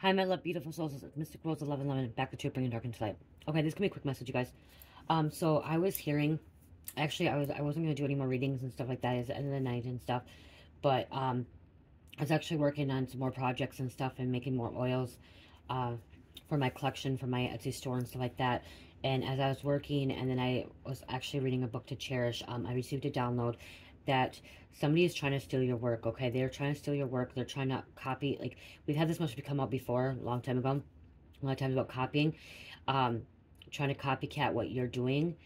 Hi, my love, beautiful souls. It's Mystic Rose 1111, back with you, bringing dark into light. Okay, this can be a quick message, you guys. Um, so I was hearing, actually, I was I wasn't gonna do any more readings and stuff like that. It's the end of the night and stuff, but um, I was actually working on some more projects and stuff and making more oils, uh, for my collection for my Etsy store and stuff like that. And as I was working, and then I was actually reading a book to cherish, um, I received a download that somebody is trying to steal your work, okay? They're trying to steal your work. They're trying to copy. Like, we've had this message come out before, a long time ago. A lot of times about copying. Um, trying to copycat what you're doing.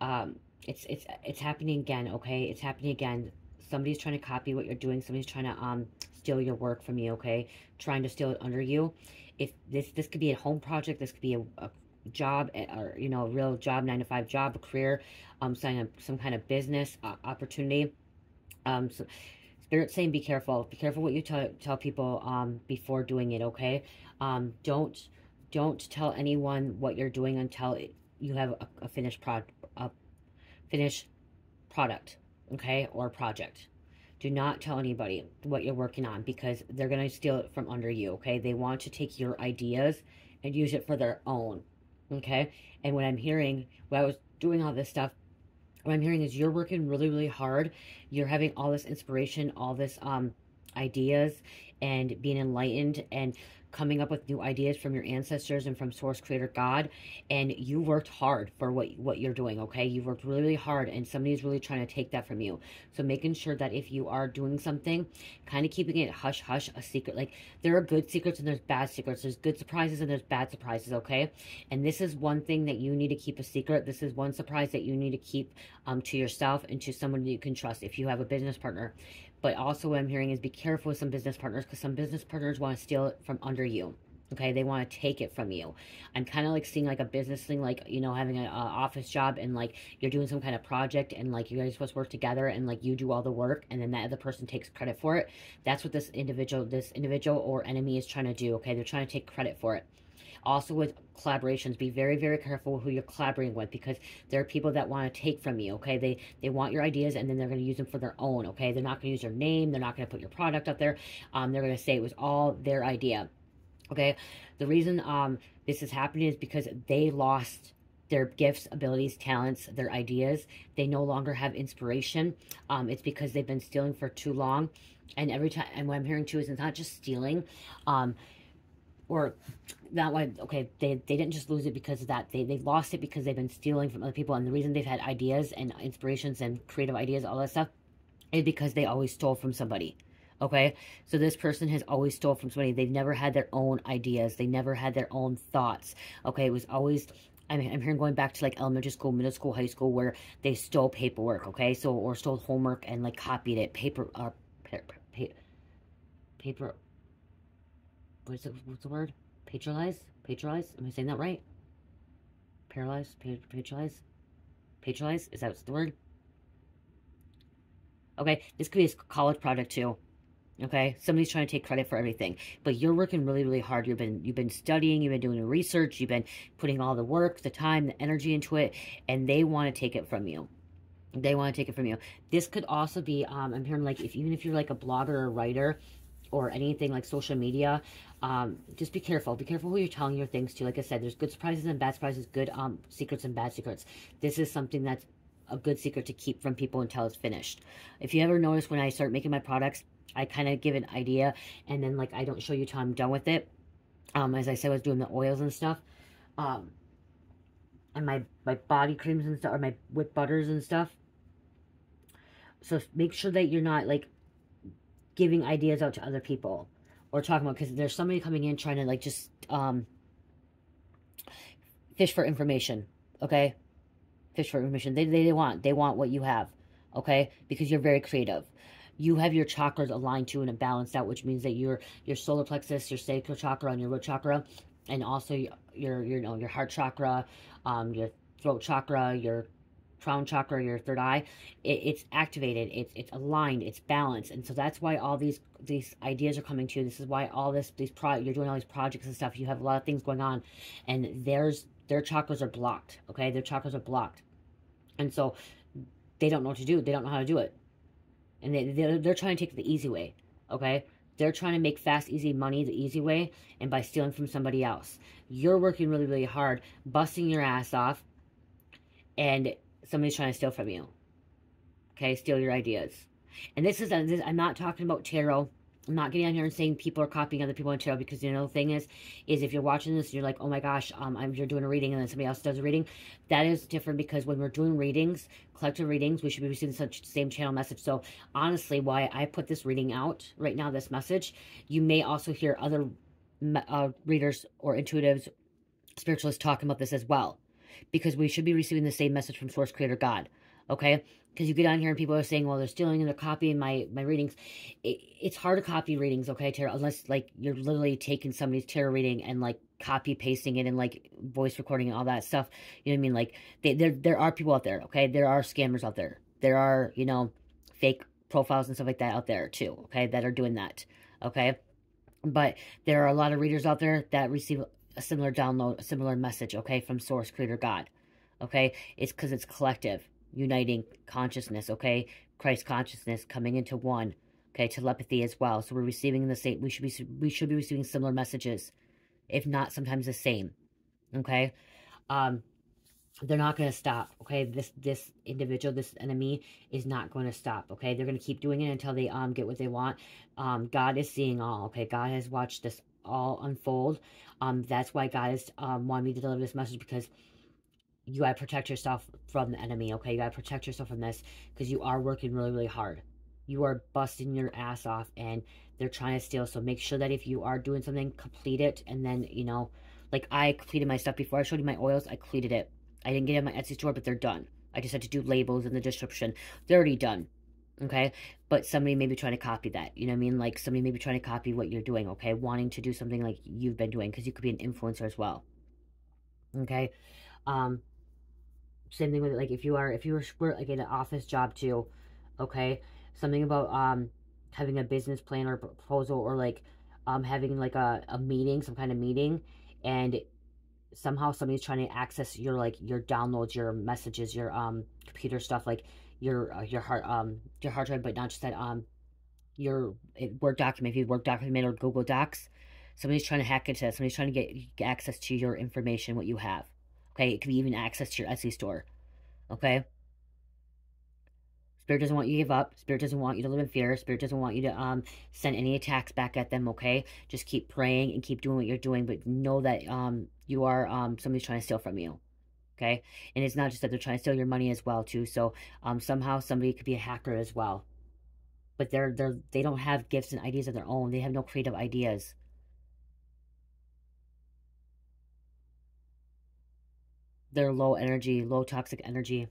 Um, it's, it's, it's happening again, okay? It's happening again. Somebody's trying to copy what you're doing. Somebody's trying to um, steal your work from you, okay? Trying to steal it under you. If this, this could be a home project. This could be a, a job eh, or you know a real job nine to five job a career um some, some kind of business uh, opportunity. Um so spirit saying be careful. Be careful what you tell tell people um before doing it okay? Um don't don't tell anyone what you're doing until you have a, a finished product a finished product okay or project. Do not tell anybody what you're working on because they're going to steal it from under you okay? They want to take your ideas and use it for their own Okay. And what I'm hearing, while I was doing all this stuff, what I'm hearing is you're working really, really hard. You're having all this inspiration, all this um ideas and being enlightened and coming up with new ideas from your ancestors and from source creator God. And you worked hard for what, what you're doing, okay? You've worked really, really hard and somebody's really trying to take that from you. So making sure that if you are doing something, kind of keeping it hush, hush, a secret. Like there are good secrets and there's bad secrets. There's good surprises and there's bad surprises, okay? And this is one thing that you need to keep a secret. This is one surprise that you need to keep um, to yourself and to someone you can trust if you have a business partner. But also what I'm hearing is be careful with some business partners because some business partners want to steal it from under you. Okay, they want to take it from you. I'm kind of like seeing like a business thing, like, you know, having an office job and like you're doing some kind of project and like you guys supposed to work together and like you do all the work and then that other person takes credit for it. That's what this individual, this individual or enemy is trying to do. Okay, they're trying to take credit for it. Also with collaborations, be very, very careful who you're collaborating with because there are people that want to take from you, okay? They they want your ideas and then they're going to use them for their own, okay? They're not going to use your name. They're not going to put your product up there. Um, they're going to say it was all their idea, okay? The reason um, this is happening is because they lost their gifts, abilities, talents, their ideas. They no longer have inspiration. Um, it's because they've been stealing for too long. And every time, and what I'm hearing too is it's not just stealing. Um, or not why okay they they didn't just lose it because of that. They they lost it because they've been stealing from other people. And the reason they've had ideas and inspirations and creative ideas all that stuff is because they always stole from somebody okay? So this person has always stole from somebody. They've never had their own ideas. They never had their own thoughts okay? It was always I mean, I'm hearing going back to like elementary school, middle school, high school, where they stole paperwork, okay? So, or stole homework and like copied it, paper, uh, paper, paper, what's, it, what's the word? Patronize? Patronize? Am I saying that right? Paralyze? Patronize? Patronize? Is that the word? Okay, this could be a college project too. Okay, somebody's trying to take credit for everything, but you're working really, really hard. You've been you've been studying, you've been doing the research, you've been putting all the work, the time, the energy into it, and they want to take it from you. They want to take it from you. This could also be, um, I'm hearing like if even if you're like a blogger or writer, or anything like social media, um, just be careful. Be careful who you're telling your things to. Like I said, there's good surprises and bad surprises, good um, secrets and bad secrets. This is something that's a good secret to keep from people until it's finished. If you ever notice when I start making my products, I kind of give an idea and then like I don't show you till I'm done with it. Um, as I said, I was doing the oils and stuff. Um, and my, my body creams and stuff, or my whip butters and stuff. So make sure that you're not like giving ideas out to other people or talking about because there's somebody coming in trying to like just um fish for information okay? Fish for information. They, they, they want they want what you have okay? Because you're very creative. You have your chakras aligned to and balanced out which means that your your solar plexus your sacral chakra and your root chakra and also your your, you know your heart chakra um your throat chakra your crown chakra, your third eye, it, it's activated, it's it's aligned, it's balanced, and so that's why all these these ideas are coming to you. This is why all this these pro you're doing all these projects and stuff. You have a lot of things going on, and there's their chakras are blocked. Okay, their chakras are blocked, and so they don't know what to do. They don't know how to do it, and they they're, they're trying to take the easy way. Okay, They're trying to make fast, easy money the easy way and by stealing from somebody else. You're working really, really hard, busting your ass off, and somebody's trying to steal from you. Okay, steal your ideas. And this is, this, I'm not talking about tarot. I'm not getting on here and saying people are copying other people on tarot because you know the thing is, is if you're watching this you're like, oh my gosh, um, I'm you're doing a reading and then somebody else does a reading, that is different because when we're doing readings, collective readings, we should be receiving such same channel message. So honestly, why I put this reading out right now, this message, you may also hear other uh, readers or intuitives, spiritualists talking about this as well, because we should be receiving the same message from Source Creator God. Okay, because you get on here and people are saying, well, they're stealing and they're copying my, my readings. It, it's hard to copy readings, okay, tarot, unless, like, you're literally taking somebody's tarot reading and, like, copy pasting it and, like, voice recording and all that stuff. You know what I mean? Like, they, there, there are people out there, okay? There are scammers out there. There are, you know, fake profiles and stuff like that out there, too, okay, that are doing that, okay? But there are a lot of readers out there that receive a similar download, a similar message, okay, from Source Creator God, okay? It's because it's collective uniting consciousness, okay? Christ consciousness coming into one, okay? Telepathy as well. So we're receiving the same, we should be, we should be receiving similar messages, if not sometimes the same, okay? Um, they're not going to stop, okay? This this individual, this enemy is not going to stop, okay? They're going to keep doing it until they um get what they want. Um, God is seeing all, okay? God has watched this all unfold. Um, that's why God is um wanting me to deliver this message because you gotta protect yourself from the enemy, okay? You gotta protect yourself from this because you are working really, really hard. You are busting your ass off and they're trying to steal. So make sure that if you are doing something, complete it. And then, you know, like I completed my stuff before I showed you my oils, I completed it. I didn't get it in my Etsy store, but they're done. I just had to do labels in the description. They're already done. Okay? But somebody may be trying to copy that. You know what I mean? Like somebody may be trying to copy what you're doing, okay? Wanting to do something like you've been doing because you could be an influencer as well. Okay? Um, same thing with like if you are if you were like in an office job too, okay, something about um having a business plan or proposal or like um having like a, a meeting, some kind of meeting, and somehow somebody's trying to access your like your downloads, your messages, your um computer stuff, like your uh, your hard um your hard drive, but not just that um your Word document, if you Word document or Google Docs, somebody's trying to hack into that. Somebody's trying to get access to your information, what you have. Okay, it could be even access to your Etsy store. Okay? Spirit doesn't want you to give up. Spirit doesn't want you to live in fear. Spirit doesn't want you to um send any attacks back at them, okay? Just keep praying and keep doing what you're doing, but know that um you are um somebody's trying to steal from you. Okay? And it's not just that they're trying to steal your money as well, too. So um somehow somebody could be a hacker as well. But they're they're they don't have gifts and ideas of their own. They have no creative ideas. They're low energy, low toxic energy.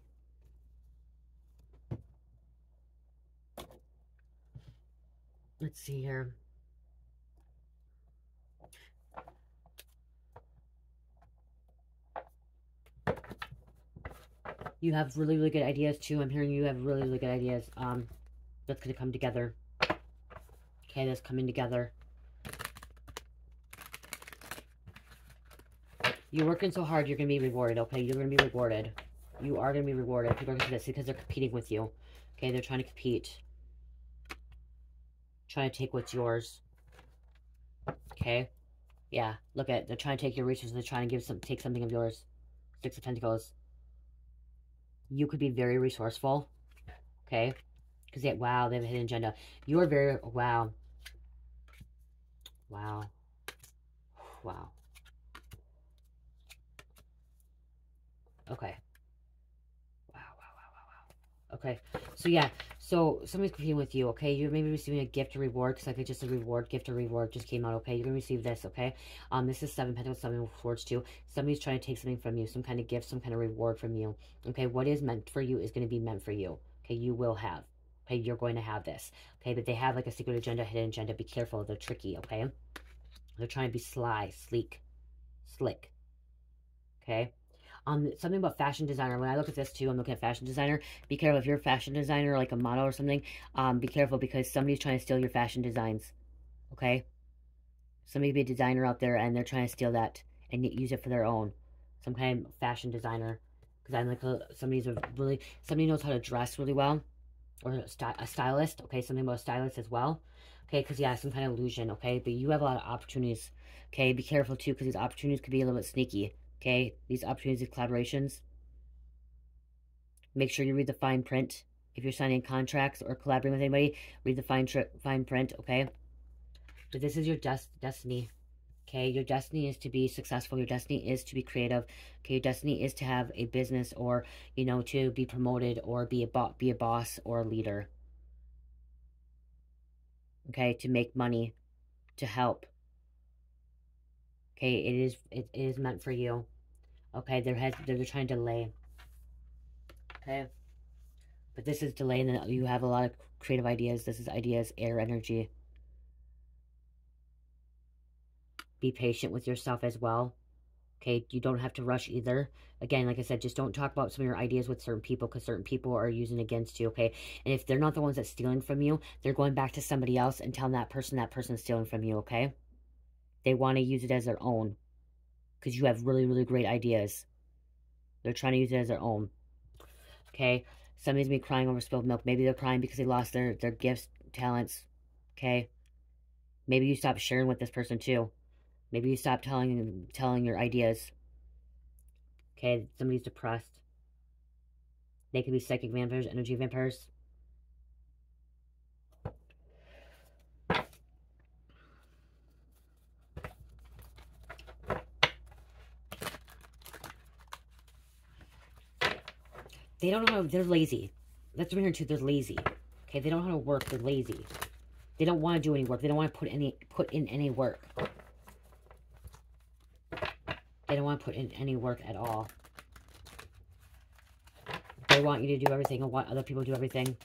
Let's see here. You have really, really good ideas too. I'm hearing you have really, really good ideas. Um, that's going to come together. Okay, that's coming together. You're working so hard, you're going to be rewarded, okay? You're going to be rewarded. You are going to be rewarded. People are going to this because they're competing with you. Okay, they're trying to compete. Trying to take what's yours. Okay? Yeah, look at They're trying to take your resources. They're trying to give some, take something of yours. Six of Pentacles. You could be very resourceful. Okay? Because, yeah, wow, they have a hidden agenda. You are very, wow. Wow. Wow. Okay. Wow, wow, wow, wow, wow. Okay. So, yeah. So, somebody's competing with you, okay? You're maybe receiving a gift or reward, because I think just a reward, gift or reward just came out, okay? You're going to receive this, okay? Um, This is Seven Pentacles, Seven Swords, too. Somebody's trying to take something from you, some kind of gift, some kind of reward from you, okay? What is meant for you is going to be meant for you, okay? You will have, okay? You're going to have this, okay? But they have, like, a secret agenda, hidden agenda. Be careful. They're tricky, okay? They're trying to be sly, sleek, slick, okay? Um, something about fashion designer. When I look at this too, I'm looking at fashion designer. Be careful if you're a fashion designer, like a model or something. Um, be careful because somebody's trying to steal your fashion designs. Okay? Somebody could be a designer out there and they're trying to steal that and use it for their own. Some kind of fashion designer. Because I'm like, a, somebody's a really, somebody knows how to dress really well. Or a, sty a stylist. Okay, something about a stylist as well. Okay, because yeah, some kind of illusion, okay? But you have a lot of opportunities, okay? Be careful too, because these opportunities could be a little bit sneaky, okay? These opportunities, these collaborations. Make sure you read the fine print. If you're signing contracts or collaborating with anybody, read the fine, fine print, okay? But this is your des destiny, okay? Your destiny is to be successful. Your destiny is to be creative. Okay, your destiny is to have a business or, you know, to be promoted or be a, be a boss or a leader okay, to make money, to help. Okay, it is it is meant for you. Okay, there has they're trying to delay. Okay. But this is delay and then you have a lot of creative ideas. This is ideas, air energy. Be patient with yourself as well. Okay, you don't have to rush either. Again, like I said, just don't talk about some of your ideas with certain people because certain people are using against you, okay? And if they're not the ones that's stealing from you, they're going back to somebody else and telling that person that person's stealing from you, okay? They want to use it as their own because you have really, really great ideas. They're trying to use it as their own, okay? Somebody's been crying over spilled milk. Maybe they're crying because they lost their, their gifts, talents, okay? Maybe you stop sharing with this person too. Maybe you stop telling telling your ideas. Okay, somebody's depressed. They could be psychic vampires, energy vampires. They don't know how, they're lazy. That's what we're here too, they're lazy. Okay, they don't know how to work, they're lazy. They don't want to do any work. They don't want to put any put in any work. They don't want to put in any work at all. They want you to do everything and want other people to do everything.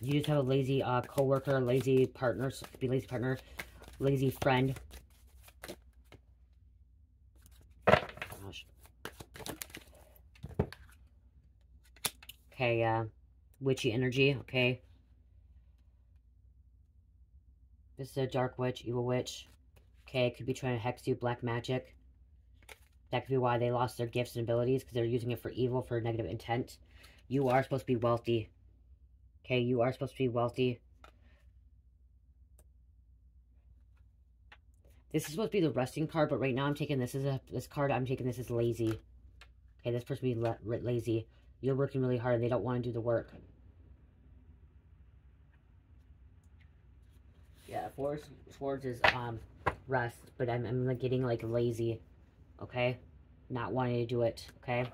You just have a lazy uh, co-worker, lazy partner, be lazy partner, lazy friend. Gosh. Okay, uh, witchy energy, okay. This is a dark witch, evil witch. Okay, could be trying to hex you, black magic. That could be why they lost their gifts and abilities, because they're using it for evil, for negative intent. You are supposed to be wealthy. Okay, you are supposed to be wealthy. This is supposed to be the resting card, but right now I'm taking this as a this card. I'm taking this as lazy. Okay, this person be lazy. You're working really hard, and they don't want to do the work. Yeah, Four Swords is um rest, but I'm I'm getting like lazy okay? Not wanting to do it, okay?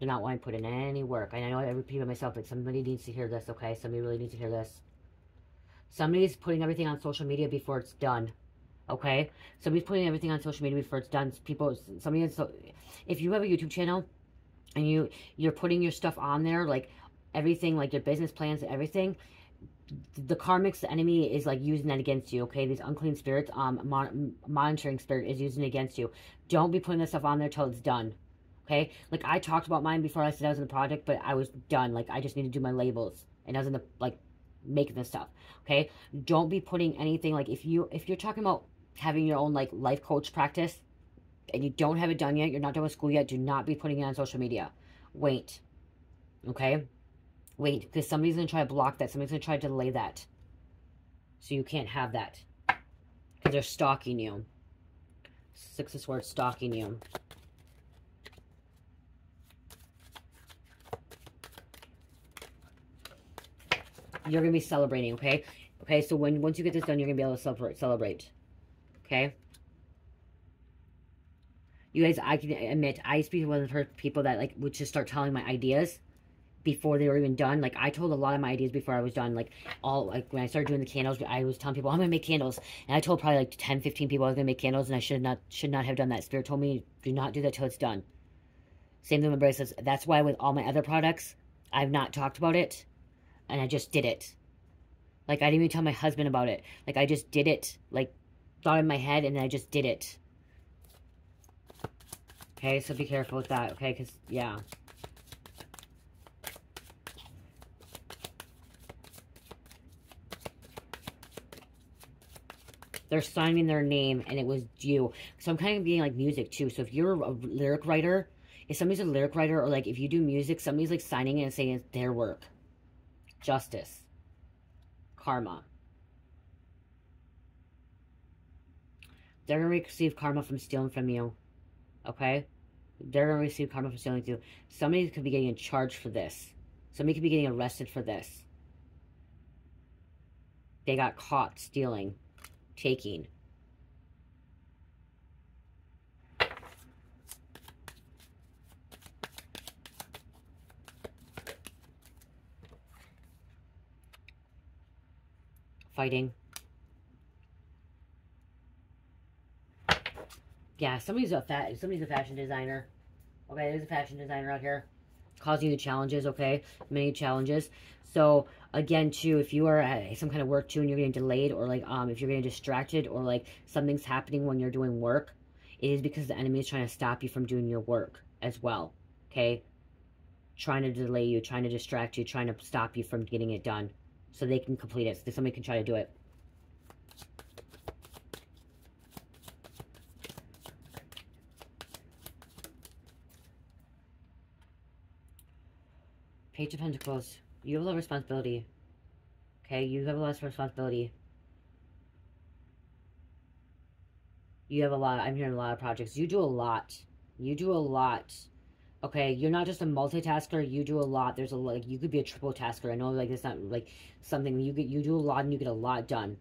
Do not want to put in any work. I know I repeat myself, but somebody needs to hear this, okay? Somebody really needs to hear this. Somebody's putting everything on social media before it's done, okay? Somebody's putting everything on social media before it's done. People, somebody, so if you have a YouTube channel and you you're putting your stuff on there, like everything, like your business plans and everything, the karmics, the enemy is like using that against you, okay? These unclean spirits, um, mon monitoring spirit is using it against you. Don't be putting this stuff on there till it's done, okay? Like, I talked about mine before I said I was in the project, but I was done. Like, I just need to do my labels, and I was in the, like, making this stuff, okay? Don't be putting anything, like, if, you, if you're talking about having your own, like, life coach practice, and you don't have it done yet, you're not done with school yet, do not be putting it on social media. Wait, okay? Wait, because somebody's going to try to block that. Somebody's going to try to delay that. So you can't have that. Because they're stalking you. Six of Swords stalking you. You're going to be celebrating, okay? Okay, so when once you get this done, you're going to be able to celebrate. celebrate. Okay? You guys, I can admit, I used to be one of the first people that, like, would just start telling my ideas before they were even done. Like I told a lot of my ideas before I was done. Like all like when I started doing the candles, I was telling people I'm gonna make candles, and I told probably like 10, 15 people I was gonna make candles, and I should not should not have done that. Spirit told me do not do that till it's done. Same thing with bracelets. That's why with all my other products, I've not talked about it, and I just did it. Like I didn't even tell my husband about it. Like I just did it. Like thought in my head, and I just did it. Okay, so be careful with that. Okay, because yeah. they're signing their name and it was you. So I'm kind of being like music too. So if you're a lyric writer, if somebody's a lyric writer or like if you do music, somebody's like signing it and saying it's their work. Justice. Karma. They're going to receive karma from stealing from you. Okay? They're going to receive karma from stealing you. Somebody could be getting charged for this. Somebody could be getting arrested for this. They got caught stealing, taking. Fighting. Yeah, somebody's a fat somebody's a fashion designer. Okay, there's a fashion designer out here causing you challenges, okay? Many challenges. So again, too, if you are at some kind of work too and you're getting delayed or like um if you're getting distracted or like something's happening when you're doing work, it is because the enemy is trying to stop you from doing your work as well. Okay? Trying to delay you, trying to distract you, trying to stop you from getting it done. So they can complete it. So somebody can try to do it. Page of Pentacles. You have a lot of responsibility. Okay, you have a lot of responsibility. You have a lot, I'm hearing a lot of projects. You do a lot. You do a lot. Okay, you're not just a multitasker, you do a lot. There's a like you could be a triple tasker. I know like it's not like something you get you do a lot and you get a lot done.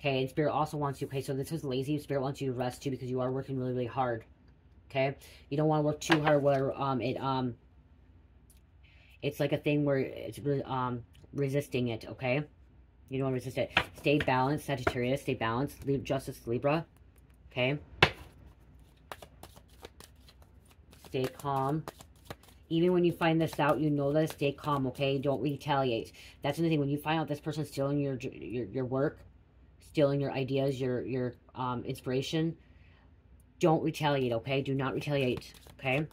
Okay, and Spirit also wants you, okay, so this is lazy. Spirit wants you to rest too because you are working really, really hard. Okay? You don't want to work too hard where um it um it's like a thing where it's um, resisting it, okay? You don't want to resist it. Stay balanced, Sagittarius. Stay balanced. Justice, Libra. Okay? Stay calm. Even when you find this out, you know this. Stay calm, okay? Don't retaliate. That's the thing. When you find out this person's stealing your your, your work, stealing your ideas, your your um, inspiration, don't retaliate, okay? Do not retaliate, okay?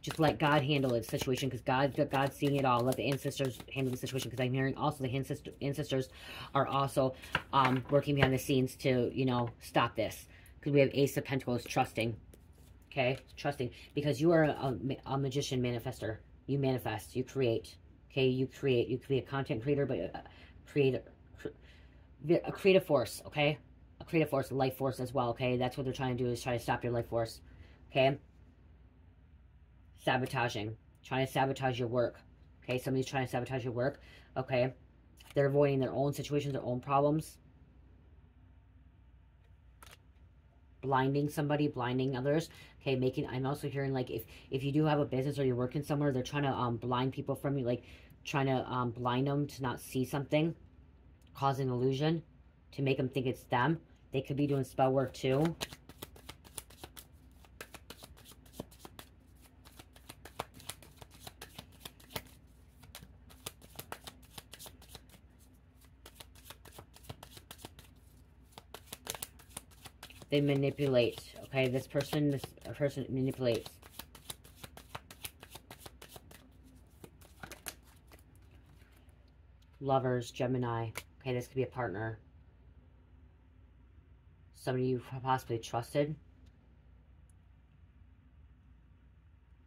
Just let God handle the situation because God, God's seeing it all. Let the ancestors handle the situation because I'm hearing also the ancestor, ancestors are also um, working behind the scenes to, you know, stop this. Because we have Ace of Pentacles, trusting. Okay? Trusting. Because you are a, a magician manifester. You manifest. You create. Okay? You create. You create a content creator, but uh, create a, a creative force. Okay? A creative force, a life force as well. Okay? That's what they're trying to do is try to stop your life force. Okay? Sabotaging, trying to sabotage your work. Okay, somebody's trying to sabotage your work. Okay, they're avoiding their own situations, their own problems. blinding somebody blinding others okay making i'm also hearing like if if you do have a business or you're working somewhere they're trying to um blind people from you like trying to um blind them to not see something causing illusion to make them think it's them they could be doing spell work too They manipulate. Okay, this person, this person manipulates. Lovers, Gemini. Okay, this could be a partner. Somebody you possibly trusted.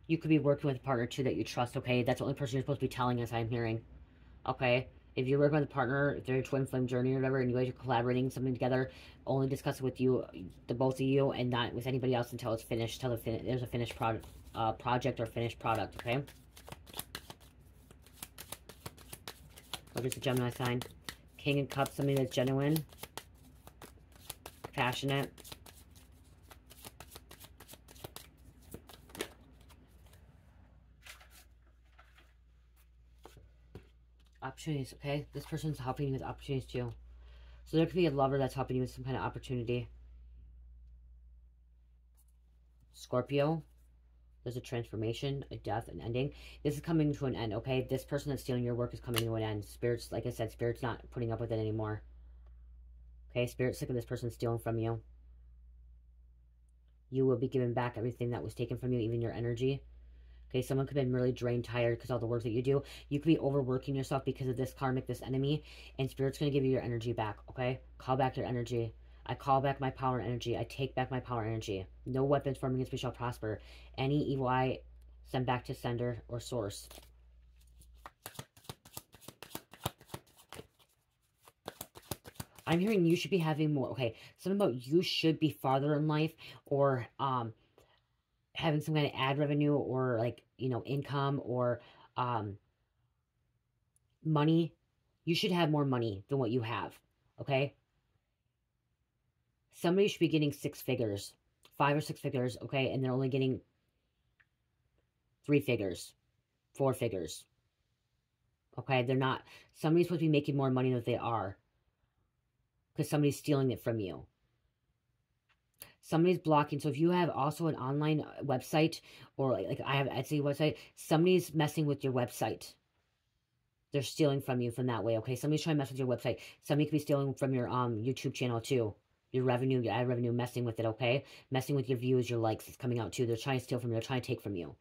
You could be working with a partner too that you trust, okay? That's the only person you're supposed to be telling us I'm hearing. Okay? If you're working with a partner, if they're a twin flame journey or whatever, and you guys are collaborating something together, only discuss it with you, the both of you, and not with anybody else until it's finished, until the fin there's a finished product, uh, project or finished product, okay? What is the Gemini sign? King of Cups, something that's genuine, passionate, opportunities, okay? This person's helping you with opportunities too. So there could be a lover that's helping you with some kind of opportunity. Scorpio, there's a transformation, a death, an ending. This is coming to an end, okay? This person that's stealing your work is coming to an end. Spirits, like I said, Spirit's not putting up with it anymore. Okay, Spirit's sick of this person stealing from you. You will be given back everything that was taken from you, even your energy. Okay, someone could have been really drained, tired because all the work that you do. You could be overworking yourself because of this karmic, this enemy, and Spirit's going to give you your energy back, okay? Call back your energy. I call back my power and energy. I take back my power and energy. No weapons formed against me shall prosper. Any evil I send back to sender or source. I'm hearing you should be having more. Okay, something about you should be farther in life or um having some kind of ad revenue or like, you know, income or um money. You should have more money than what you have. Okay? Somebody should be getting six figures, five or six figures, okay, and they're only getting three figures, four figures. Okay, they're not, somebody's supposed to be making more money than they are because somebody's stealing it from you. Somebody's blocking. So if you have also an online uh, website or like, I have Etsy website, somebody's messing with your website. They're stealing from you from that way. Okay, somebody's trying to mess with your website. Somebody could be stealing from your um YouTube channel too. Your revenue, your ad revenue, messing with it. Okay, messing with your views, your likes. It's coming out too. They're trying to steal from you. They're trying to take from you.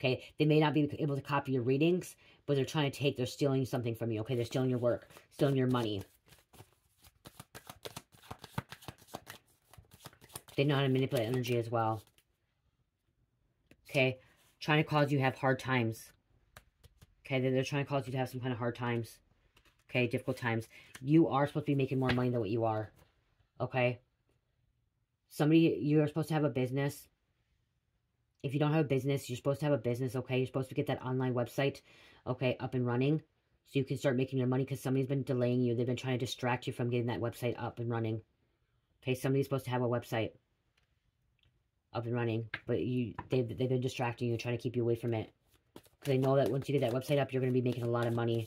Okay, they may not be able to copy your readings, but they're trying to take, they're stealing something from you. Okay, they're stealing your work, stealing your money. They know how to manipulate energy as well. Okay, trying to cause you to have hard times. Okay, they're, they're trying to cause you to have some kind of hard times. Okay, difficult times. You are supposed to be making more money than what you are. Okay? Somebody, you're supposed to have a business if you don't have a business, you're supposed to have a business, okay? You're supposed to get that online website, okay, up and running so you can start making your money because somebody's been delaying you. They've been trying to distract you from getting that website up and running. Okay, somebody's supposed to have a website up and running, but you they've, they've been distracting you, trying to keep you away from it. Because they know that once you get that website up, you're going to be making a lot of money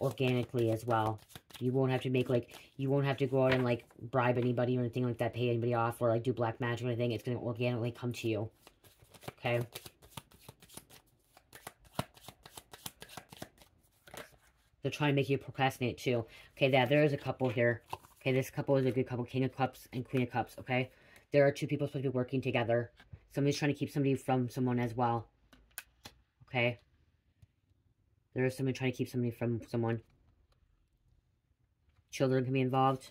organically as well. You won't have to make, like, you won't have to go out and, like, bribe anybody or anything like that, pay anybody off, or, like, do black magic or anything. It's going to organically come to you. Okay. They're trying to make you procrastinate too. Okay, that there is a couple here. Okay, this couple is a good couple. King of Cups and Queen of Cups. Okay. There are two people supposed to be working together. Somebody's trying to keep somebody from someone as well. Okay. There is somebody trying to keep somebody from someone. Children can be involved.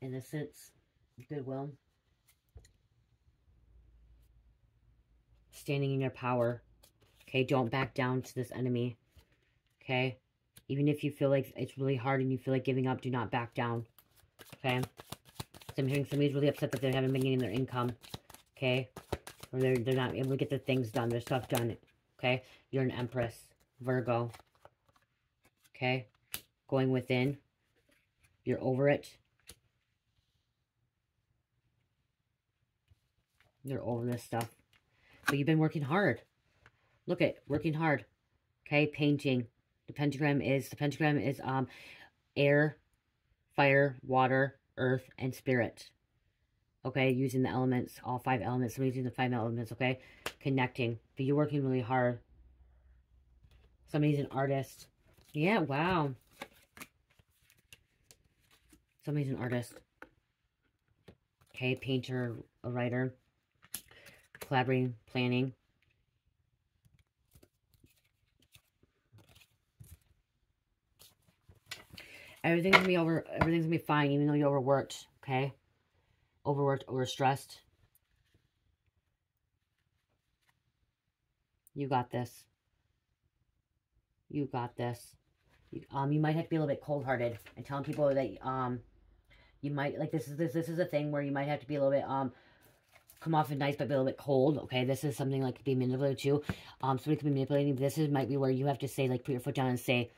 innocence, goodwill, standing in your power. Okay, don't back down to this enemy. Okay, even if you feel like it's really hard and you feel like giving up, do not back down. Okay, so I'm hearing somebody's really upset that they haven't been getting their income. Okay, or they're they're not able to get their things done, their stuff done. Okay, you're an Empress, Virgo. Okay, going within. You're over it. They're over this stuff. But you've been working hard. Look at working hard. Okay, painting. The pentagram is the pentagram is um air, fire, water, earth, and spirit. Okay, using the elements, all five elements. I'm using the five elements, okay? Connecting. But you're working really hard. Somebody's an artist. Yeah, wow. Somebody's an artist. Okay, painter, a writer collaborating, planning. Everything's gonna be over, everything's gonna be fine, even though you overworked, okay? Overworked, overstressed. You got this. You got this. You, um, you might have to be a little bit cold-hearted and telling people that, um, you might, like, this is, this, this is a thing where you might have to be a little bit, um, come off as nice but be a little bit cold. Okay, this is something like be manipulated too. Um, somebody could be manipulating. This is might be where you have to say like put your foot down and say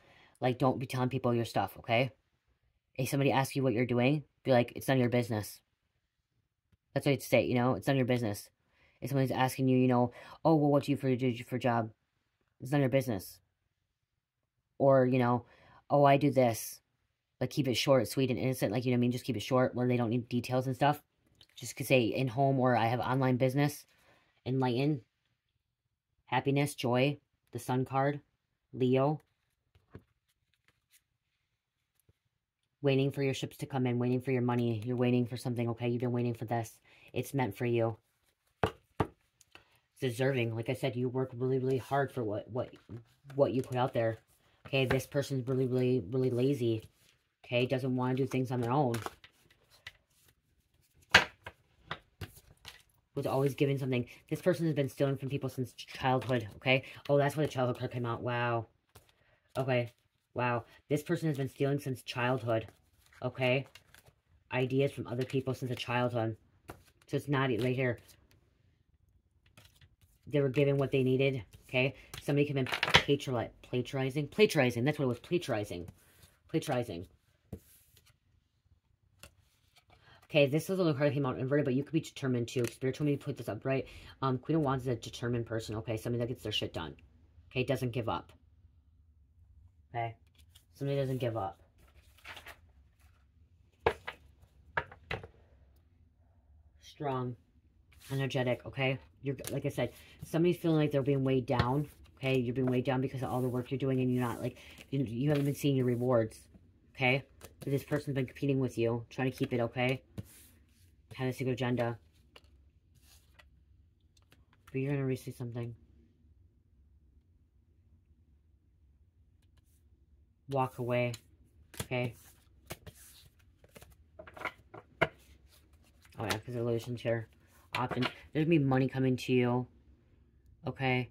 like don't be telling people your stuff. Okay, if somebody asks you what you're doing, be like it's none of your business. That's what you say. You know, it's none of your business. If somebody's asking you, you know, oh well, what do you for do for job? It's none of your business. Or you know, oh I do this. Like keep it short, sweet, and innocent. Like you know, I mean, just keep it short where they don't need details and stuff just could say in home or I have online business, enlighten, happiness, joy, the sun card, Leo. Waiting for your ships to come in, waiting for your money. You're waiting for something, okay? You've been waiting for this. It's meant for you. It's Deserving. Like I said, you work really, really hard for what, what, what you put out there. Okay, this person's really, really, really lazy. Okay, doesn't want to do things on their own. was always giving something. This person has been stealing from people since childhood, okay? Oh, that's why the childhood card came out. Wow. Okay. Wow. This person has been stealing since childhood, okay? Ideas from other people since a childhood. So it's not right here. They were given what they needed, okay? Somebody came in plagiarizing. Plagiarizing. That's what it was. Plagiarizing. Plagiarizing. Okay, this is a little card that came out inverted, but you could be determined too. Spirit told me to put this up right. Um, Queen of Wands is a determined person, okay? Somebody that gets their shit done. Okay, doesn't give up. Okay? Somebody doesn't give up. Strong. Energetic, okay? You're, like I said, somebody's feeling like they're being weighed down, okay? You're being weighed down because of all the work you're doing and you're not, like, you, you haven't been seeing your rewards, okay? This person's been competing with you, trying to keep it, okay? Have a secret agenda. But you're going to receive something. Walk away, okay? Oh yeah, because illusions here. Often, there's be money coming to you, okay?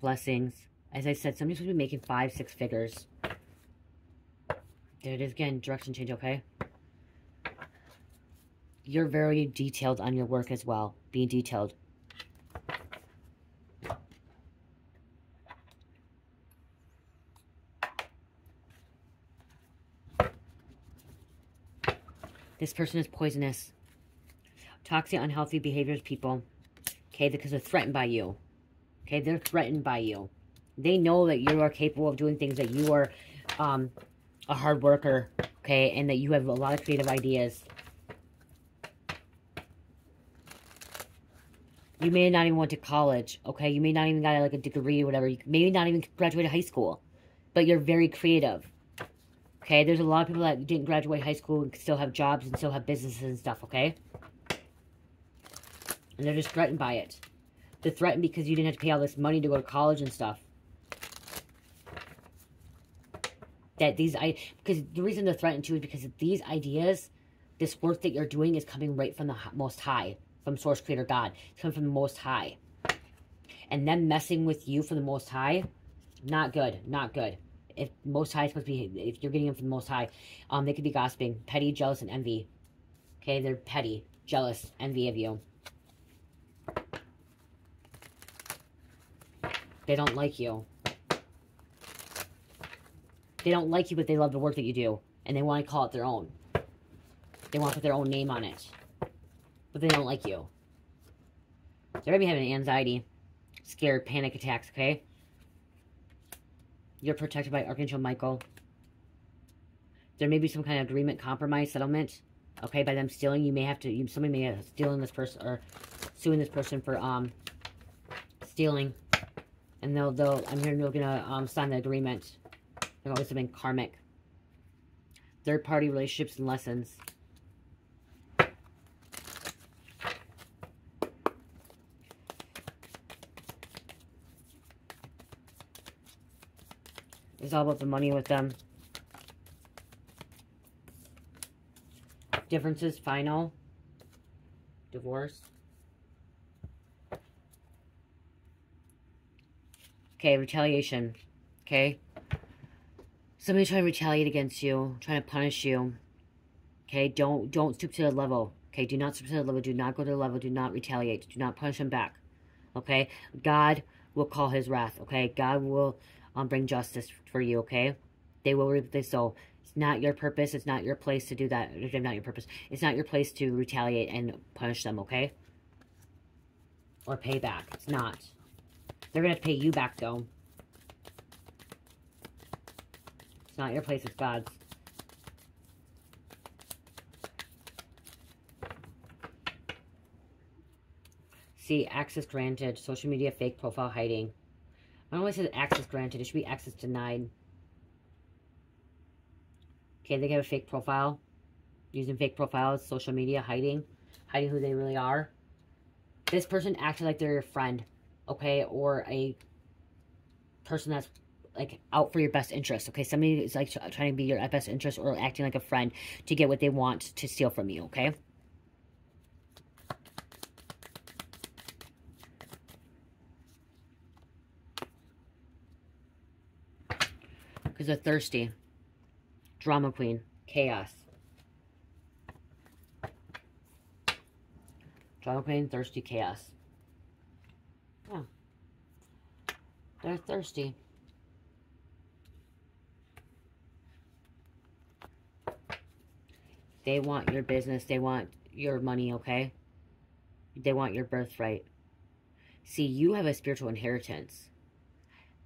Blessings. As I said, somebody's to be making five, six figures. There it is again, direction change, okay? You're very detailed on your work as well. Being detailed. This person is poisonous. Toxic, unhealthy behaviors, people. Okay, because they're threatened by you. Okay, they're threatened by you. They know that you are capable of doing things that you are um, a hard worker, okay, and that you have a lot of creative ideas. You may not even went to college, okay? You may not even got like a degree or whatever. You may not even graduated high school, but you're very creative. Okay, there's a lot of people that didn't graduate high school and still have jobs and still have businesses and stuff, okay? And they're just threatened by it. They're threatened because you didn't have to pay all this money to go to college and stuff. that these I because the reason they're threatened to is because these ideas, this work that you're doing is coming right from the Most High, from Source Creator God. It's coming from the Most High, and them messing with you from the Most High, not good, not good. If Most High is supposed to be, if you're getting them from the Most High, um, they could be gossiping, petty, jealous, and envy. Okay, they're petty, jealous, envy of you. They don't like you. They don't like you, but they love the work that you do. And they want to call it their own. They want to put their own name on it. But they don't like you. They're going to be having anxiety, scared, panic attacks, okay? You're protected by Archangel Michael. There may be some kind of agreement, compromise, settlement. Okay, by them stealing, you may have to, you, somebody may have stealing this person, or suing this person for, um, stealing. And they'll, they'll, I'm hearing they're gonna, um, sign the agreement. They've always been karmic. Third party relationships and lessons. It's all about the money with them. Differences, final. Divorce. Okay, retaliation. Okay. Somebody trying to retaliate against you, trying to punish you. Okay, don't don't stoop to the level. Okay, do not stoop to the level. Do not go to the level. Do not retaliate. Do not punch them back. Okay, God will call His wrath. Okay, God will um, bring justice for you. Okay, they will reap the soul. It's not your purpose. It's not your place to do that. It's not your purpose. It's not your place to retaliate and punish them. Okay, or pay back. It's not. They're have to pay you back though. It's not your place, it's God's. See, access granted. Social media fake profile hiding. I don't always say access granted. It should be access denied. Okay, they have a fake profile. Using fake profiles, social media, hiding. Hiding who they really are. This person acted like they're your friend. Okay, or a person that's like out for your best interest. Okay, somebody is like trying to be your best interest or acting like a friend to get what they want to steal from you. Okay. Because they're thirsty. Drama queen. Chaos. Drama queen, thirsty, chaos. Yeah. They're thirsty. They want your business. They want your money, okay? They want your birthright. See, you have a spiritual inheritance.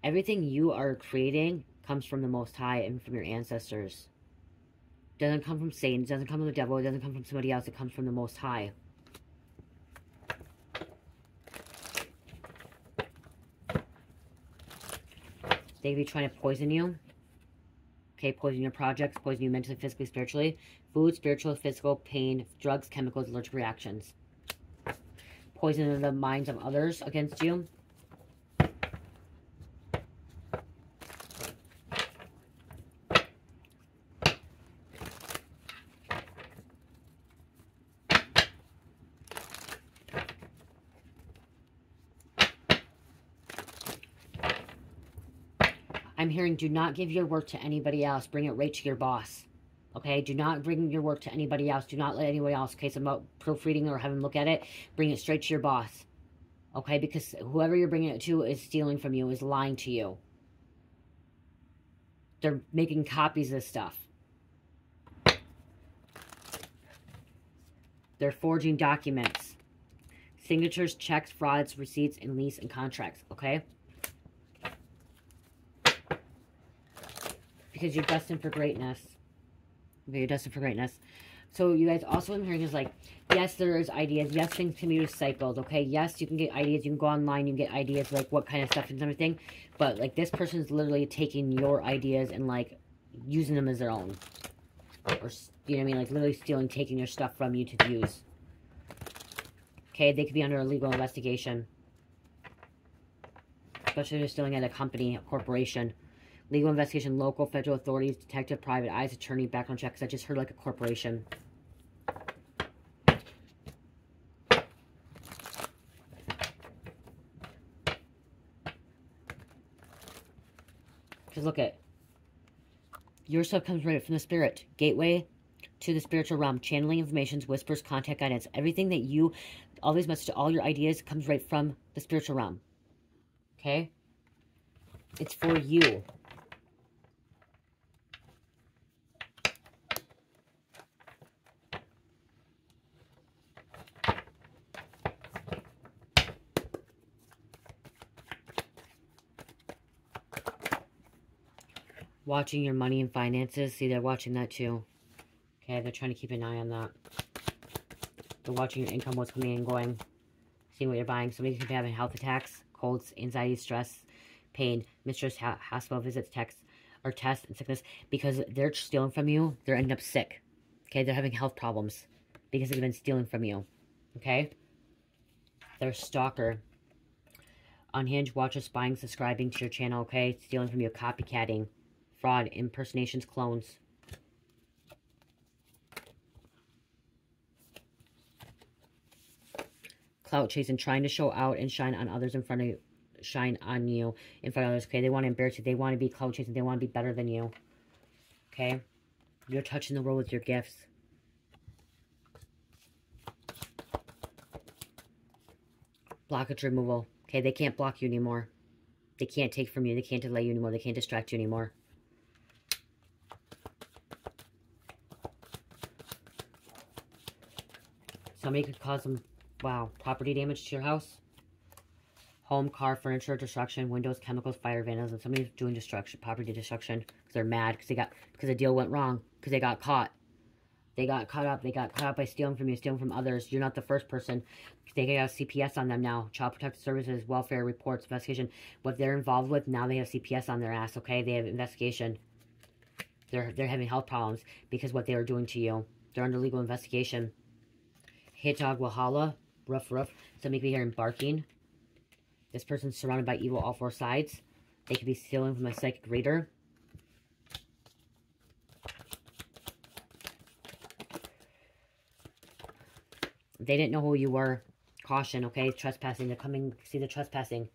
Everything you are creating comes from the Most High and from your ancestors. It doesn't come from Satan. It doesn't come from the devil. It doesn't come from somebody else. It comes from the Most High. They could be trying to poison you. Okay, poison your projects, poison you mentally, physically, spiritually. Food, spiritual, physical, pain, drugs, chemicals, allergic reactions. Poison the minds of others against you. Do not give your work to anybody else. Bring it right to your boss. Okay, do not bring your work to anybody else. Do not let anybody else, okay, so about proofreading or have having look at it, bring it straight to your boss. Okay, because whoever you're bringing it to is stealing from you, is lying to you. They're making copies of stuff. They're forging documents. Signatures, checks, frauds, receipts, and lease and contracts, okay? Because you're destined for greatness. Okay, you're destined for greatness. So you guys also I'm hearing is like, yes, there is ideas. Yes, things can be recycled. Okay, yes, you can get ideas. You can go online. You can get ideas like what kind of stuff and everything. But like this person's literally taking your ideas and like using them as their own. Or, you know what I mean? Like literally stealing, taking your stuff from you to use. Okay, they could be under a legal investigation. Especially if they're stealing at a company, a corporation. Legal investigation, local, federal authorities, detective, private eyes, attorney, background check, because I just heard like a corporation. Because look at your stuff comes right from the spirit. Gateway to the spiritual realm. Channeling informations, whispers, contact guidance. Everything that you, all these messages, all your ideas comes right from the spiritual realm. Okay? It's for you. Watching your money and finances. See, they're watching that too. Okay, they're trying to keep an eye on that. They're watching your income, what's coming and going. Seeing what you're buying. Somebody could be having health attacks, colds, anxiety, stress, pain, mistress, hospital visits, texts, or tests and sickness. Because they're stealing from you, they're ending up sick. Okay, they're having health problems. Because they've been stealing from you. Okay? They're a stalker. Unhinged, watcher, spying, subscribing to your channel, okay? Stealing from you, copycatting fraud, impersonations, clones. Clout chasing, trying to show out and shine on others in front of you. Shine on you in front of others. Okay, they want to embarrass you. They want to be clout chasing. They want to be better than you. Okay? You're touching the world with your gifts. Blockage removal. Okay, they can't block you anymore. They can't take from you. They can't delay you anymore. They can't distract you anymore. Somebody could cause some, wow, property damage to your house. Home, car, furniture, destruction, windows, chemicals, fire, vandalism. Somebody's doing destruction, property destruction. Because they're mad because they got, because the deal went wrong. Because they got caught. They got caught up. They got caught up by stealing from you, stealing from others. You're not the first person. They got CPS on them now. Child Protective Services, welfare reports, investigation. What they're involved with, now they have CPS on their ass, okay? They have investigation. They're, they're having health problems because what they were doing to you. They're under legal investigation. Hedgehog Wahala, rough, rough. Somebody could be hearing barking. This person's surrounded by evil all four sides. They could be stealing from a psychic reader. They didn't know who you were. Caution, okay? Trespassing. They're coming. See the trespassing.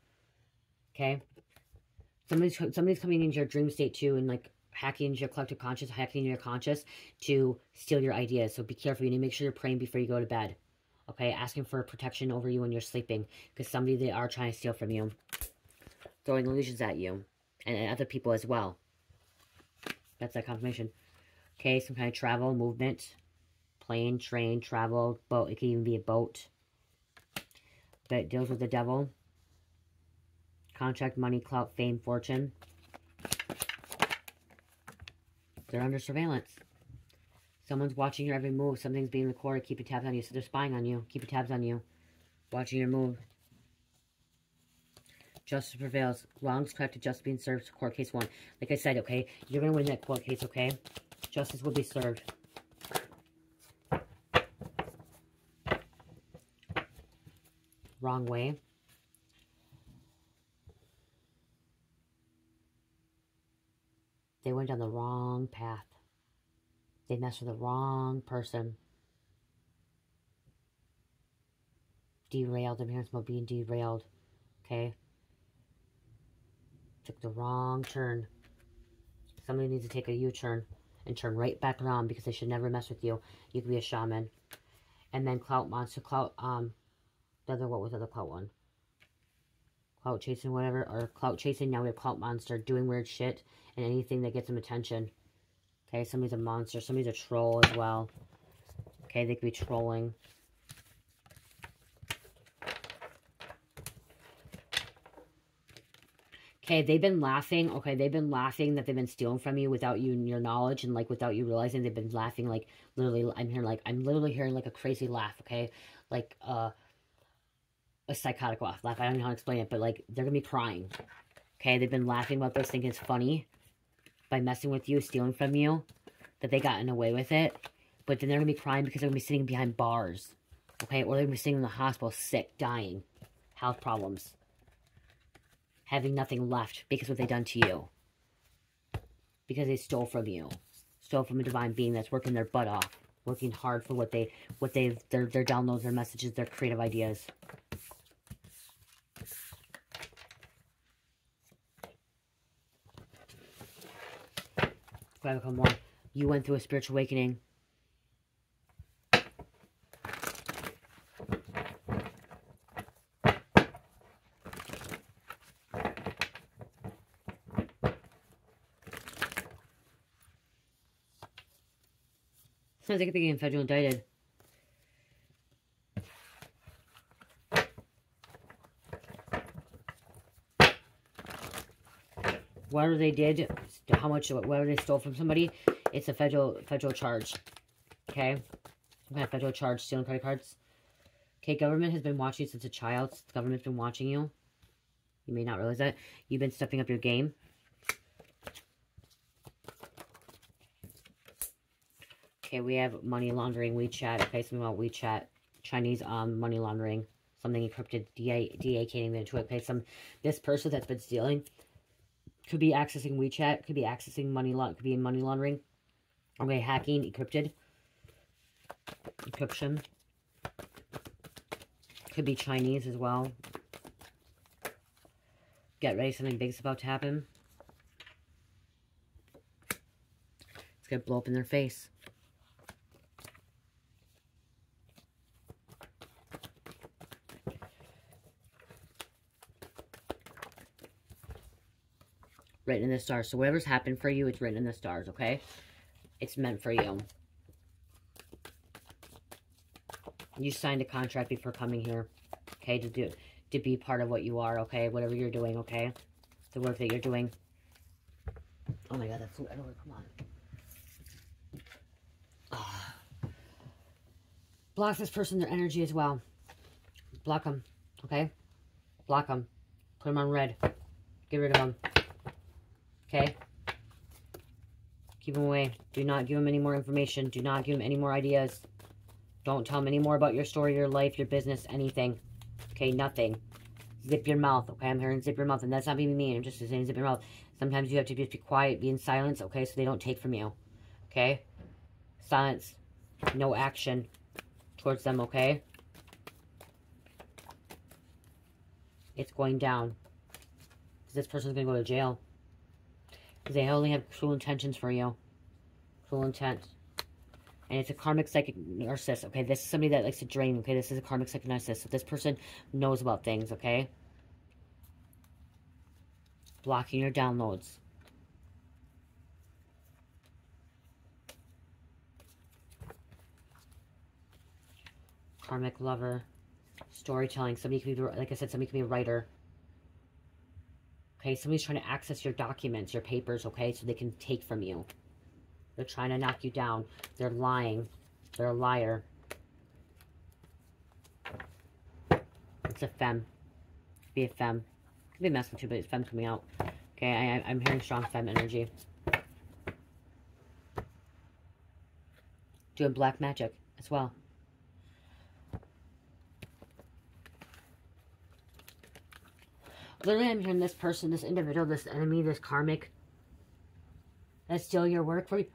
Okay? Somebody's, somebody's coming into your dream state too and like hacking your collective conscious, hacking your conscious to steal your ideas. So be careful. You need to make sure you're praying before you go to bed. Okay, asking for protection over you when you're sleeping. Because somebody, they are trying to steal from you. Throwing illusions at you. And, and other people as well. That's that confirmation. Okay, some kind of travel, movement. Plane, train, travel, boat. It could even be a boat. That deals with the devil. Contract, money, clout, fame, fortune. They're under surveillance. Someone's watching your every move. Something's being recorded. Keep your tabs on you. So they're spying on you. Keep your tabs on you. Watching your move. Justice prevails. Wrongs corrected. Justice being served. Court case won. Like I said, okay, you're going to win that court case, okay? Justice will be served. Wrong way. They went down the wrong path. They messed with the wrong person. Derailed. I'm hearing about being derailed. Okay? Took the wrong turn. Somebody needs to take a U-turn and turn right back around because they should never mess with you. You could be a shaman. And then Clout Monster, Clout, um, the other, what was the other Clout one? Clout Chasing, whatever, or Clout Chasing, now we have Clout Monster, doing weird shit, and anything that gets them attention. Okay, somebody's a monster, somebody's a troll as well. Okay, they could be trolling. Okay, they've been laughing. Okay, they've been laughing that they've been stealing from you without you and your knowledge and like without you realizing they've been laughing like literally I'm hearing like I'm literally hearing like a crazy laugh, okay? Like uh a psychotic laugh. I don't know how to explain it, but like they're gonna be crying. Okay, they've been laughing about this, thinking it's funny by messing with you, stealing from you, that they got gotten away with it. But then they're gonna be crying because they're gonna be sitting behind bars. Okay, or they're gonna be sitting in the hospital sick, dying, health problems having nothing left because what they done to you. Because they stole from you. Stole from a divine being that's working their butt off. Working hard for what they what they've their their downloads, their messages, their creative ideas. You went through a spiritual awakening. Sounds like they're getting federal indicted. Whatever they did, how much, whatever they stole from somebody, it's a federal federal charge. Okay? Of federal charge, stealing credit cards. Okay, government has been watching you since a child. The government's been watching you. You may not realize that. You've been stepping up your game. Okay, we have money laundering, WeChat. Okay, something about WeChat. Chinese um money laundering. Something encrypted. DA, DA can't even into it. Okay, some, this person that's been stealing could be accessing WeChat. Could be accessing money, laundering, could be in money laundering. Okay, hacking, encrypted. Encryption. Could be Chinese as well. Get ready, something big's about to happen. It's gonna blow up in their face. Written in the stars. So whatever's happened for you, it's written in the stars, okay? It's meant for you. You signed a contract before coming here, okay, to do to be part of what you are, okay? Whatever you're doing, okay? The work that you're doing. Oh my god, that's so Edward, come on. Oh. Block this person, their energy as well. Block them, okay? Block them. Put them on red. Get rid of them. Okay? Keep them away. Do not give them any more information. Do not give them any more ideas. Don't tell them any more about your story, your life, your business, anything. Okay, nothing. Zip your mouth, okay? I'm hearing zip your mouth, and that's not being mean. I'm just saying zip your mouth. Sometimes you have to just be quiet, be in silence, okay, so they don't take from you. Okay? Silence. No action towards them, okay? It's going down. This person's going to go to jail. Because they only have cruel intentions for you. Cruel intent. And it's a karmic psychic narcissist, okay? This is somebody that likes to drain, okay? This is a karmic psychic narcissist. So this person knows about things, okay? Blocking your downloads. Karmic lover. Storytelling. Somebody could be, like I said, somebody could be a writer. Okay, somebody's trying to access your documents, your papers, okay, so they can take from you. They're trying to knock you down. They're lying. They're a liar. It's a fem. Could be a fem. Could be masculine too, but it's fem coming out. Okay, I, I'm hearing strong fem energy. Doing black magic as well. Literally, I'm hearing this person, this individual, this enemy, this karmic, that's still your work for you.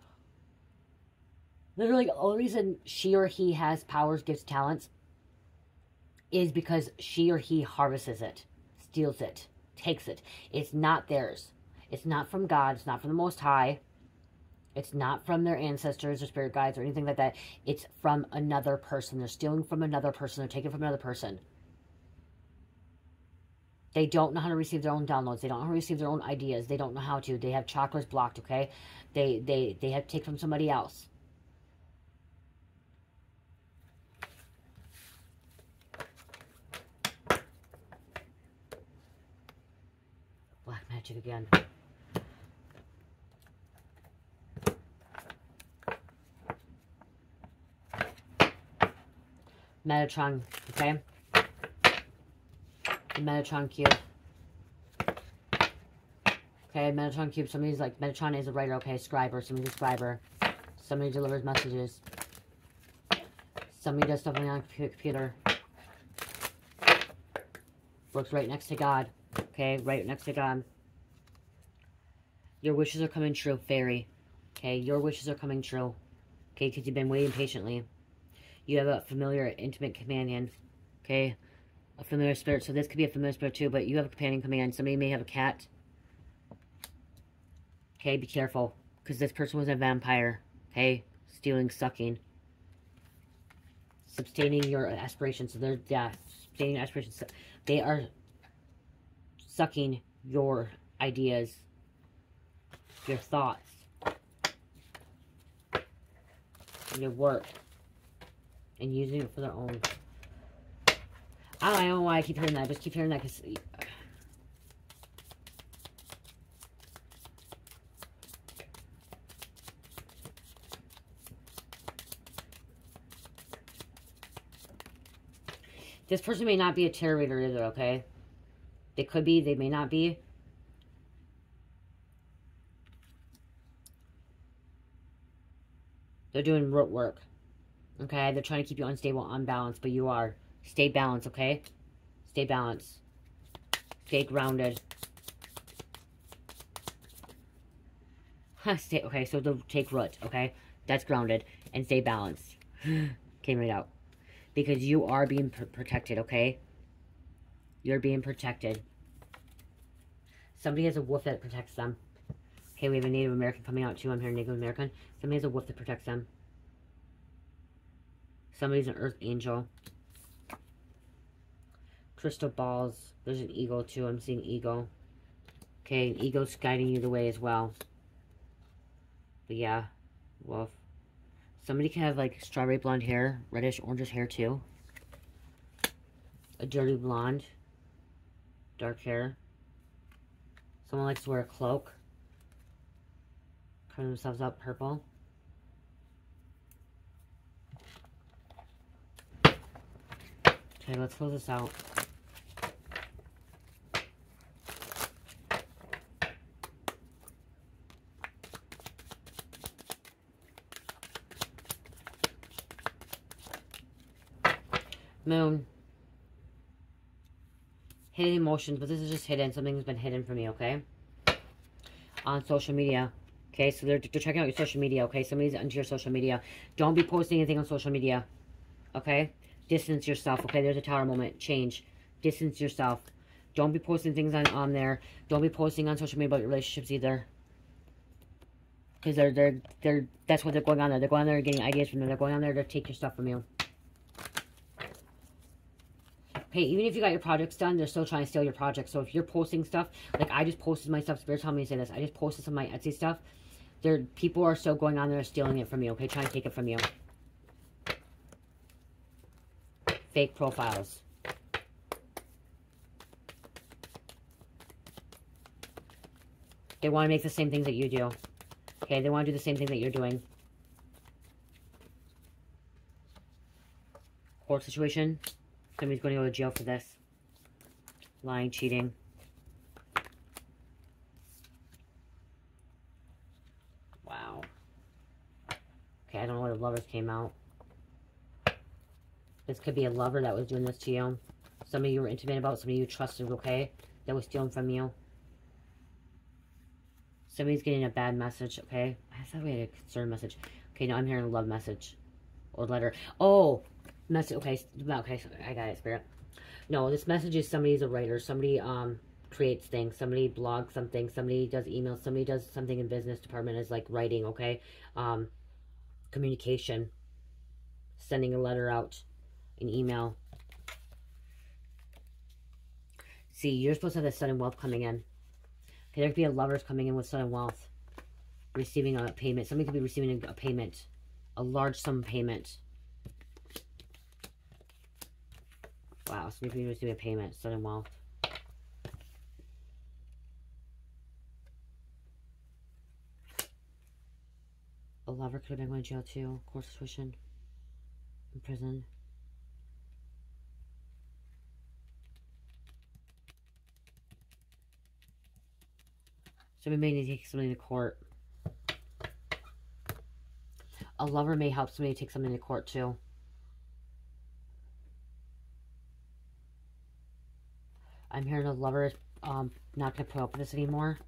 Literally, the only reason she or he has powers, gifts, talents is because she or he harvests it, steals it, takes it. It's not theirs. It's not from God. It's not from the Most High. It's not from their ancestors or spirit guides or anything like that. It's from another person. They're stealing from another person. They're taking from another person. They don't know how to receive their own downloads. They don't know how to receive their own ideas. They don't know how to. They have chakras blocked, okay? They they they have to take from somebody else. Black magic again. Metatron, okay? Metatron Cube. Okay, Metatron Cube. Somebody's like, Metatron is a writer. Okay, scriber. Somebody's a scriber. Somebody delivers messages. Somebody does something on a computer. Works right next to God. Okay, right next to God. Your wishes are coming true, fairy. Okay, your wishes are coming true. Okay, because you've been waiting patiently. You have a familiar, intimate companion. Okay, a familiar spirit. So this could be a familiar spirit too, but you have a companion coming in. Somebody may have a cat. Okay, be careful. Because this person was a vampire. Okay? Stealing, sucking. Sustaining your aspirations. So they're, yeah, sustaining aspirations. They are sucking your ideas. Your thoughts. Your work. And using it for their own I don't, know why I keep hearing that. I just keep hearing that because... This person may not be a tarot reader either, okay? They could be, they may not be. They're doing root work. Okay? They're trying to keep you unstable, unbalanced, but you are. Stay balanced, okay? Stay balanced. Stay grounded. stay, okay, so the take root, okay? That's grounded. And stay balanced. Came right out. Because you are being pr protected, okay? You're being protected. Somebody has a wolf that protects them. Okay, we have a Native American coming out too. I'm here, Native American. Somebody has a wolf that protects them. Somebody's an earth angel crystal balls. There's an eagle too. I'm seeing eagle. Okay, an eagle's guiding you the way as well. But yeah, wolf. Somebody can have like strawberry blonde hair, reddish, orangish hair too. A dirty blonde. Dark hair. Someone likes to wear a cloak. Cover themselves up purple. Okay, let's close this out. Moon. Hidden emotions, but this is just hidden. Something's been hidden from me, okay? On social media. Okay, so they're, they're checking out your social media, okay? Somebody's into your social media. Don't be posting anything on social media, okay? Distance yourself, okay? There's a tower moment. Change. Distance yourself. Don't be posting things on, on there. Don't be posting on social media about your relationships either. Because they're, they're, they're, that's what they're going on there. They're going on there getting ideas from them. They're going on there to take your stuff from you. Hey, even if you got your projects done, they're still trying to steal your project. So if you're posting stuff, like I just posted my stuff, Spirit telling me to say this. I just posted some of my Etsy stuff. There, people are still going on there stealing it from you, okay? Trying to take it from you. Fake profiles. They want to make the same things that you do. Okay, they want to do the same thing that you're doing. Court situation. Somebody's going to go to jail for this. Lying, cheating. Wow. Okay, I don't know where the lovers came out. This could be a lover that was doing this to you. Some of you were intimate about, some of you trusted, okay? That was stealing from you. Somebody's getting a bad message, okay? I thought we had a concern message. Okay, now I'm hearing a love message. Or letter. Oh! Message, okay, okay, I got it, Spirit. No, this message is somebody's a writer. Somebody, um, creates things. Somebody blogs something. Somebody does emails. Somebody does something in business department is like writing, okay? Um, communication. Sending a letter out. An email. See, you're supposed to have the sudden wealth coming in. Okay, there could be a lover's coming in with sudden wealth. Receiving a payment. Somebody could be receiving a, a payment. A large sum payment. Wow, be receiving a payment. Sudden wealth. A lover could have been going to jail too. Court situation. In prison. Somebody may need to take somebody to court. A lover may help somebody take something to court too. I'm hearing a lover um, not going to put up with this anymore.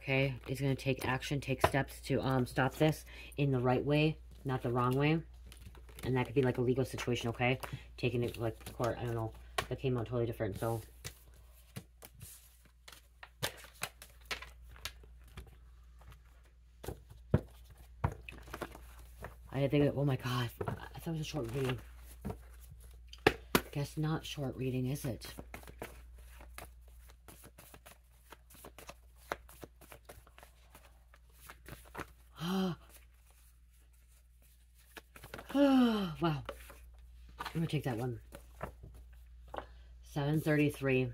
Okay, is going to take action, take steps to um, stop this in the right way, not the wrong way. And that could be like a legal situation, okay? Taking it like court, I don't know. That came out totally different, so I think, oh my god, I thought it was a short reading. Guess not short reading, is it? wow. I'm going to take that one. 733.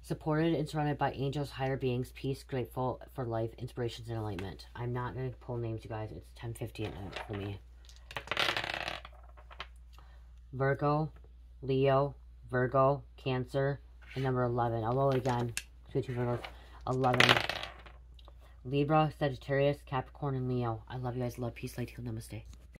Supported and surrounded by angels, higher beings, peace, grateful for life, inspirations, and enlightenment. I'm not going to pull names, you guys. It's 1050 for me. Virgo, Leo, Virgo, Cancer, and number 11. I'll roll again. Two, two Virgos. 11. Libra, Sagittarius, Capricorn, and Leo. I love you guys. Love, peace, light, heal, namaste.